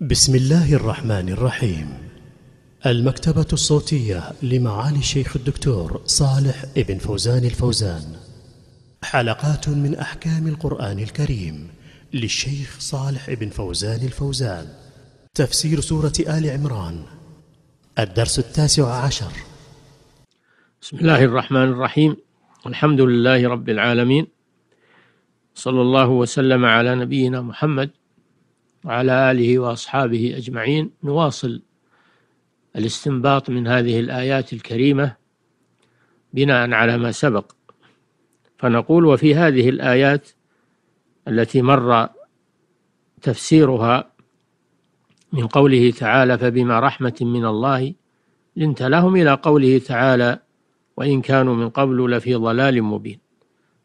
بسم الله الرحمن الرحيم. المكتبة الصوتية لمعالي الشيخ الدكتور صالح ابن فوزان الفوزان. حلقات من أحكام القرآن الكريم للشيخ صالح ابن فوزان الفوزان. تفسير سورة آل عمران. الدرس التاسع عشر. بسم الله الرحمن الرحيم. الحمد لله رب العالمين. صلى الله وسلم على نبينا محمد وعلى آله وأصحابه أجمعين نواصل الاستنباط من هذه الآيات الكريمة بناء على ما سبق. فنقول وفي هذه الآيات التي مر تفسيرها من قوله تعالى فبما رحمة من الله لنت لهم إلى قوله تعالى وإن كانوا من قبل لفي ضلال مبين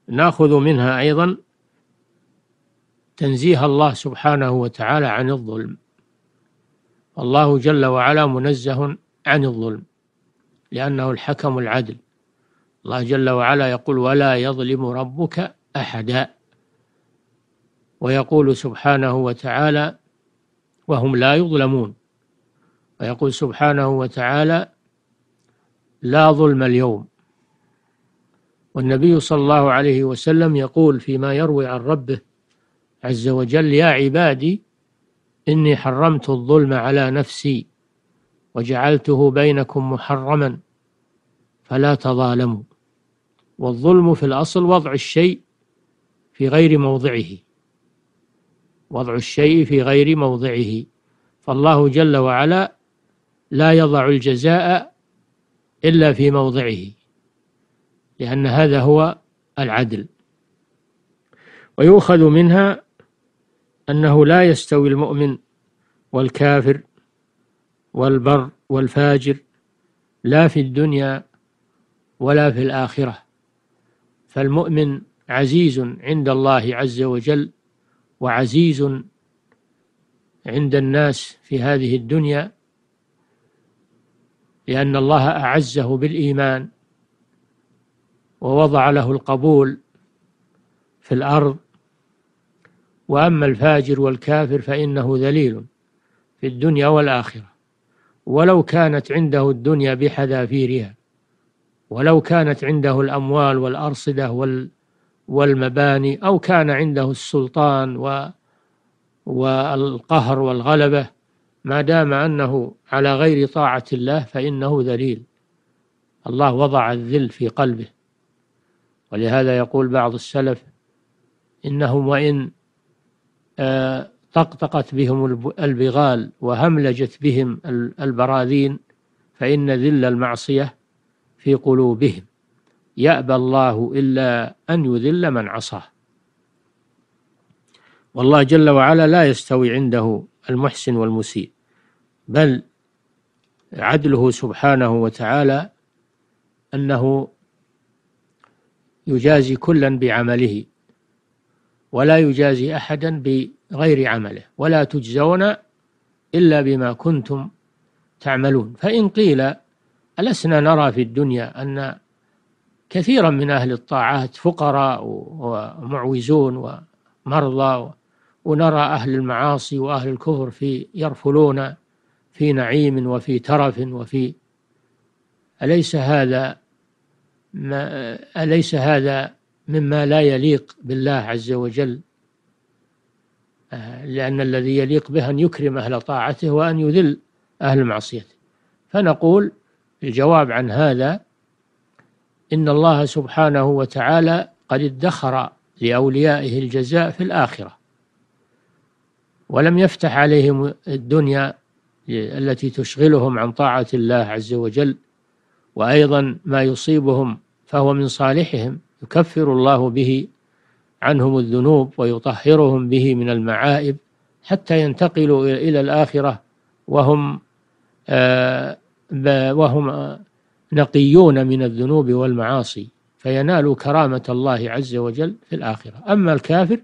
نأخذ منها أيضا تنزيه الله سبحانه وتعالى عن الظلم. الله جل وعلا منزه عن الظلم لأنه الحكم العدل. الله جل وعلا يقول ولا يظلم ربك أحدا ويقول سبحانه وتعالى وهم لا يظلمون ويقول سبحانه وتعالى لا ظلم اليوم والنبي صلى الله عليه وسلم يقول فيما يروي عن ربه عز وجل يا عبادي إني حرمت الظلم على نفسي وجعلته بينكم محرما فلا تظالموا والظلم في الأصل وضع الشيء في غير موضعه وضع الشيء في غير موضعه فالله جل وعلا لا يضع الجزاء إلا في موضعه لأن هذا هو العدل. ويؤخذ منها أنه لا يستوي المؤمن والكافر والبر والفاجر لا في الدنيا ولا في الآخرة. فالمؤمن عزيز عند الله عز وجل وعزيز عند الناس في هذه الدنيا لأن الله أعزه بالإيمان ووضع له القبول في الأرض وأما الفاجر والكافر فإنه ذليل في الدنيا والآخرة ولو كانت عنده الدنيا بحذافيرها ولو كانت عنده الأموال والأرصدة وال والمباني أو كان عنده السلطان و والقهر والغلبة ما دام أنه على غير طاعة الله فإنه ذليل. الله وضع الذل في قلبه. ولهذا يقول بعض السلف إنهم وإن طقطقت بهم البغال وهملجت بهم البراذين فإن ذل المعصية في قلوبهم. يأبى الله إلا أن يذل من عصاه. والله جل وعلا لا يستوي عنده المحسن والمسيء بل عدله سبحانه وتعالى أنه يجازي كلا بعمله. ولا يجازي أحدا بغير عمله ولا تجزون إلا بما كنتم تعملون. فإن قيل ألسنا نرى في الدنيا أن كثيرا من أهل الطاعات فقراء ومعوزون ومرضى ونرى أهل المعاصي وأهل الكفر في يرفلون في نعيم وفي ترف وفي أليس هذا ما أليس هذا مما لا يليق بالله عز وجل آه، لأن الذي يليق به أن يكرم أهل طاعته وأن يذل أهل معصيته. فنقول الجواب عن هذا إن الله سبحانه وتعالى قد ادخر لأوليائه الجزاء في الآخرة ولم يفتح عليهم الدنيا التي تشغلهم عن طاعة الله عز وجل وأيضا ما يصيبهم فهو من صالحهم. يكفر الله به عنهم الذنوب ويطهرهم به من المعائب حتى ينتقلوا إلى الآخرة وهم آه، وهم نقيون من الذنوب والمعاصي فينالوا كرامة الله عز وجل في الآخرة. أما الكافر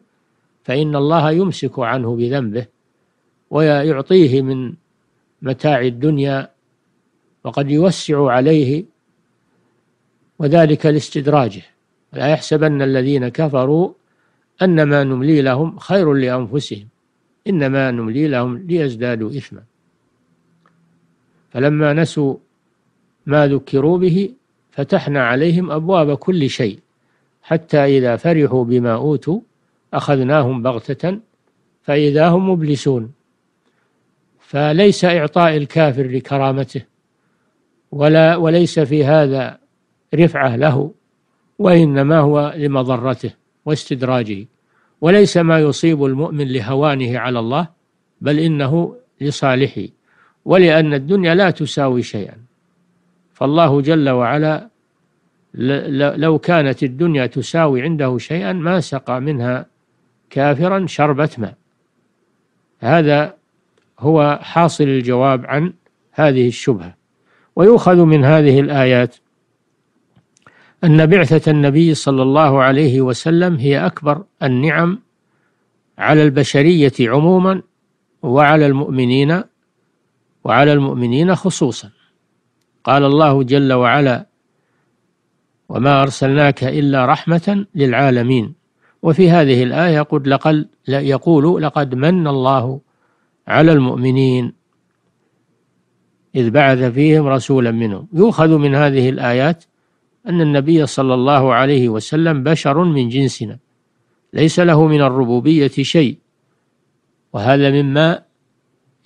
فإن الله يمسك عنه بذنبه ويعطيه من متاع الدنيا وقد يوسع عليه وذلك لاستدراجه. لا يحسبن الذين كفروا أنما نملي لهم خير لأنفسهم إنما نملي لهم ليزدادوا إثما. فلما نسوا ما ذكروا به فتحنا عليهم أبواب كل شيء حتى إذا فرحوا بما أوتوا أخذناهم بغتة فإذا هم مبلسون. فليس إعطاء الكافر لكرامته ولا وليس في هذا رفعة له. وإنما هو لمضرته واستدراجه وليس ما يصيب المؤمن لهوانه على الله بل إنه لصالحه ولأن الدنيا لا تساوي شيئا. فالله جل وعلا لو كانت الدنيا تساوي عنده شيئا ما سقى منها كافرا شربة ماء. هذا هو حاصل الجواب عن هذه الشبهة. ويؤخذ من هذه الآيات أن بعثة النبي صلى الله عليه وسلم هي أكبر النعم على البشرية عموما وعلى المؤمنين وعلى المؤمنين خصوصا. قال الله جل وعلا وما أرسلناك إلا رحمة للعالمين وفي هذه الآية يقول لقد يقول لقد من الله على المؤمنين إذ بعث فيهم رسولا منهم يؤخذ من هذه الآيات أن النبي صلى الله عليه وسلم بشر من جنسنا ليس له من الربوبية شيء وهذا مما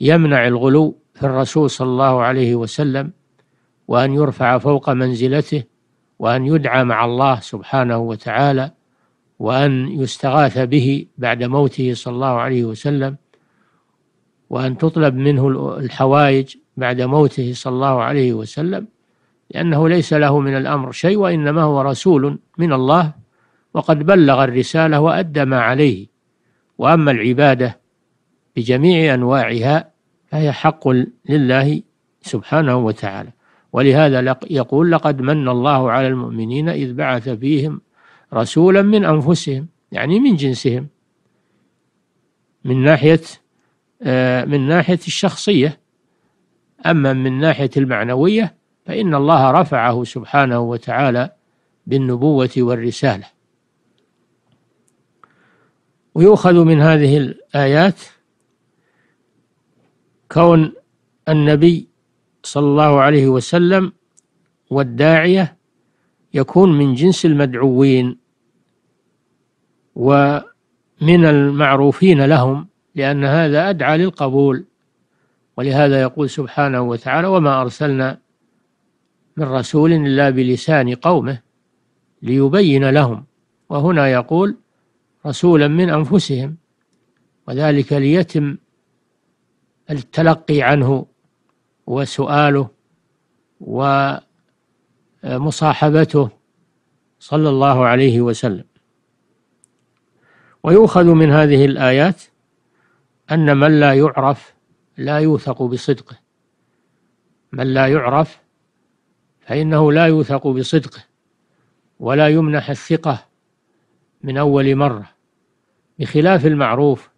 يمنع الغلو في الرسول صلى الله عليه وسلم وأن يرفع فوق منزلته وأن يدعى مع الله سبحانه وتعالى وأن يستغاث به بعد موته صلى الله عليه وسلم وأن تطلب منه الحوائج بعد موته صلى الله عليه وسلم لأنه ليس له من الأمر شيء وإنما هو رسول من الله وقد بلغ الرسالة وأدى ما عليه. وأما العبادة بجميع أنواعها فهي حق لله سبحانه وتعالى. ولهذا يقول لقد من الله على المؤمنين إذ بعث فيهم رسولا من أنفسهم يعني من جنسهم من ناحية آه، من ناحية الشخصية. أما من ناحية المعنوية فإن الله رفعه سبحانه وتعالى بالنبوة والرسالة. ويؤخذ من هذه الآيات كون النبي صلى الله عليه وسلم والداعية يكون من جنس المدعوين ومن المعروفين لهم لأن هذا أدعى للقبول. ولهذا يقول سبحانه وتعالى وما أرسلنا من رسول إلا بلسان قومه ليبين لهم. وهنا يقول رسولا من أنفسهم وذلك ليتم التلقي عنه وسؤاله ومصاحبته صلى الله عليه وسلم. ويؤخذ من هذه الآيات أن من لا يعرف لا يوثق بصدقه. من لا يعرف فإنه لا يوثق بصدقه ولا يمنح الثقة من أول مرة. بخلاف المعروف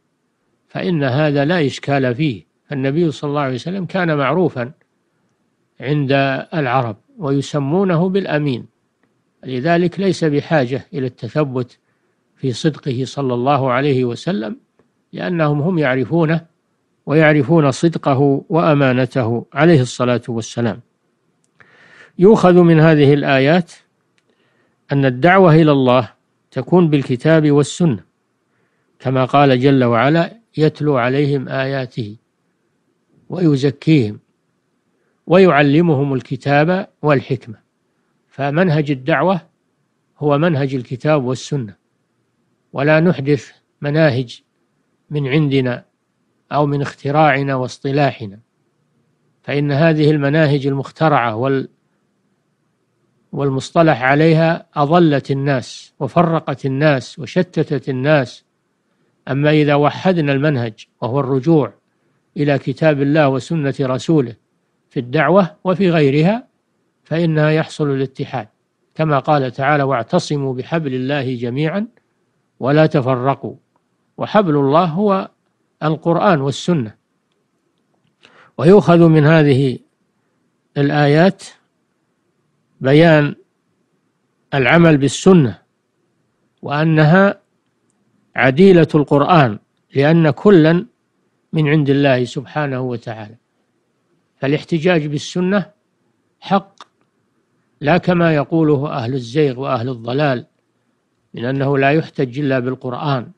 فإن هذا لا إشكال فيه. النبي صلى الله عليه وسلم كان معروفا عند العرب ويسمونه بالأمين. لذلك ليس بحاجة إلى التثبت في صدقه صلى الله عليه وسلم لأنهم هم يعرفونه ويعرفون صدقه وأمانته عليه الصلاة والسلام. يؤخذ من هذه الآيات أن الدعوة إلى الله تكون بالكتاب والسنة كما قال جل وعلا يتلو عليهم آياته ويزكيهم ويعلمهم الكتاب والحكمة. فمنهج الدعوة هو منهج الكتاب والسنة ولا نحدث مناهج من عندنا أو من اختراعنا واصطلاحنا فإن هذه المناهج المخترعة وال والمصطلح عليها أضلت الناس وفرقت الناس وشتتت الناس. أما إذا وحدنا المنهج وهو الرجوع إلى كتاب الله وسنة رسوله في الدعوة وفي غيرها فإنها يحصل الاتحاد. كما قال تعالى واعتصموا بحبل الله جميعا ولا تفرقوا وحبل الله هو القرآن والسنة. ويؤخذ من هذه الآيات بيان العمل بالسنة وأنها عديلة القرآن لأن كلا من عند الله سبحانه وتعالى. فالاحتجاج بالسنة حق لا كما يقوله أهل الزيغ وأهل الضلال من أنه لا يحتج إلا بالقرآن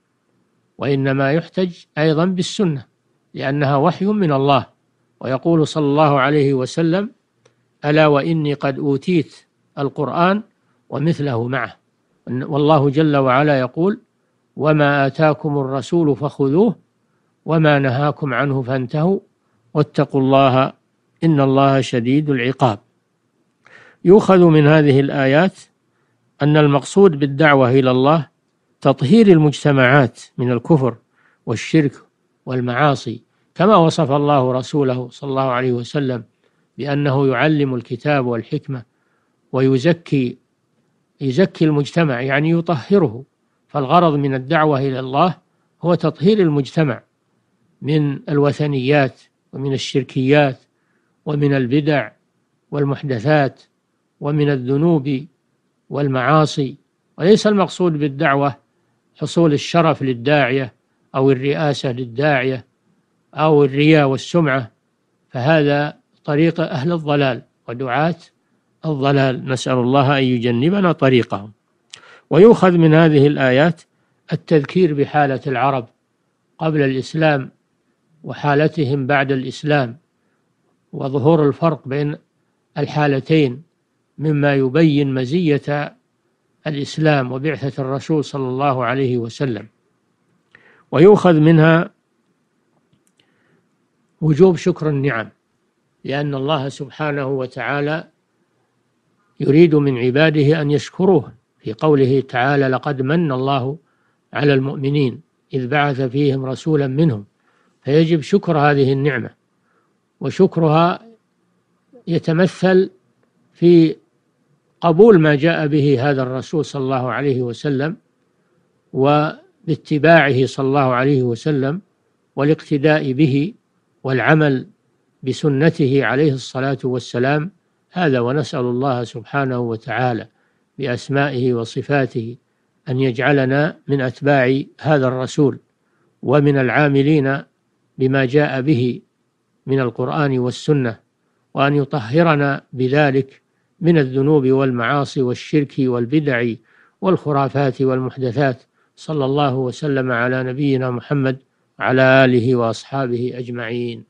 وإنما يحتج أيضا بالسنة لأنها وحي من الله. ويقول صلى الله عليه وسلم ألا وإني قد أوتيت القرآن ومثله معه. والله جل وعلا يقول وما آتاكم الرسول فخذوه وما نهاكم عنه فانتهوا واتقوا الله إن الله شديد العقاب. يؤخذ من هذه الآيات أن المقصود بالدعوة إلى الله تطهير المجتمعات من الكفر والشرك والمعاصي كما وصف الله رسوله صلى الله عليه وسلم بأنه يعلم الكتاب والحكمة ويزكي يزكي المجتمع يعني يطهره. فالغرض من الدعوة إلى الله هو تطهير المجتمع من الوثنيات ومن الشركيات ومن البدع والمحدثات ومن الذنوب والمعاصي. وليس المقصود بالدعوة حصول الشرف للداعية أو الرئاسة للداعية أو الرياء والسمعة فهذا طريق أهل الضلال ودعاة الضلال. نسأل الله أن يجنبنا طريقهم. ويؤخذ من هذه الآيات التذكير بحالة العرب قبل الإسلام وحالتهم بعد الإسلام وظهور الفرق بين الحالتين مما يبين مزية الإسلام وبعثة الرسول صلى الله عليه وسلم. ويؤخذ منها وجوب شكر النعم. لأن الله سبحانه وتعالى يريد من عباده أن يشكروه. في قوله تعالى لقد من الله على المؤمنين إذ بعث فيهم رسولا منهم. فيجب شكر هذه النعمة وشكرها يتمثل في قبول ما جاء به هذا الرسول صلى الله عليه وسلم وباتباعه صلى الله عليه وسلم والاقتداء به والعمل بسنته عليه الصلاة والسلام هذا ونسأل الله سبحانه وتعالى بأسمائه وصفاته أن يجعلنا من أتباع هذا الرسول ومن العاملين بما جاء به من القرآن والسنة وأن يطهرنا بذلك من الذنوب والمعاصي والشرك والبدع والخرافات والمحدثات. صلى الله وسلم على نبينا محمد على آله وأصحابه أجمعين.